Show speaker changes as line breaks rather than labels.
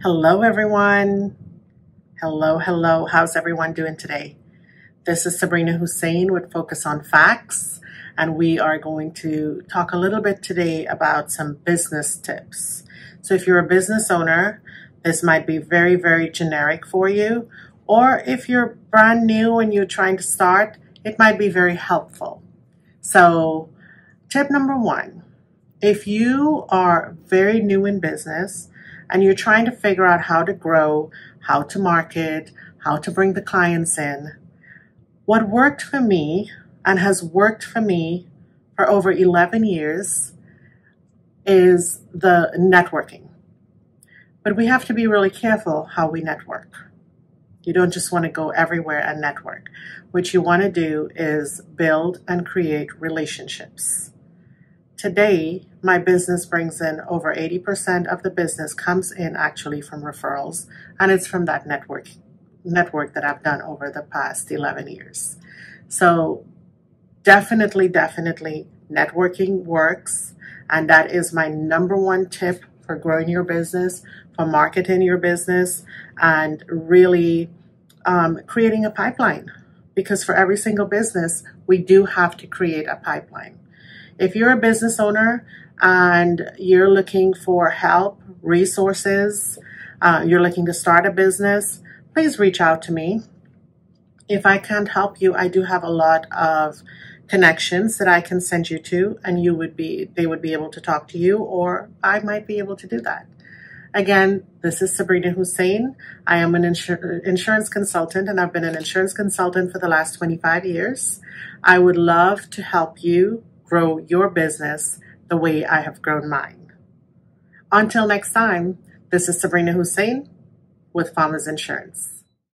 Hello, everyone. Hello, hello. How's everyone doing today? This is Sabrina Hosein with Focus on Facts, and we are going to talk a little bit today about some business tips. So, if you're a business owner, this might be very, very generic for you, or if you're brand new and you're trying to start, it might be very helpful. So, tip number one if you are very new in business, and you're trying to figure out how to grow, how to market, how to bring the clients in, what worked for me and has worked for me for over 11 years is the networking. But we have to be really careful how we network. You don't just want to go everywhere and network. What you want to do is build and create relationships. Today, my business brings in over 80% of the business comes in actually from referrals, and it's from that network network that I've done over the past 11 years. So, definitely, definitely, networking works, and that is my number one tip for growing your business, for marketing your business, and really um, creating a pipeline. Because for every single business, we do have to create a pipeline. If you're a business owner and you're looking for help, resources, uh, you're looking to start a business, please reach out to me. If I can't help you, I do have a lot of connections that I can send you to, and you would be they would be able to talk to you, or I might be able to do that. Again, this is Sabrina Hosein. I am an insur insurance consultant, and I've been an insurance consultant for the last 25 years. I would love to help you grow your business the way I have grown mine. Until next time, this is Sabrina Hosein with Farmers Insurance.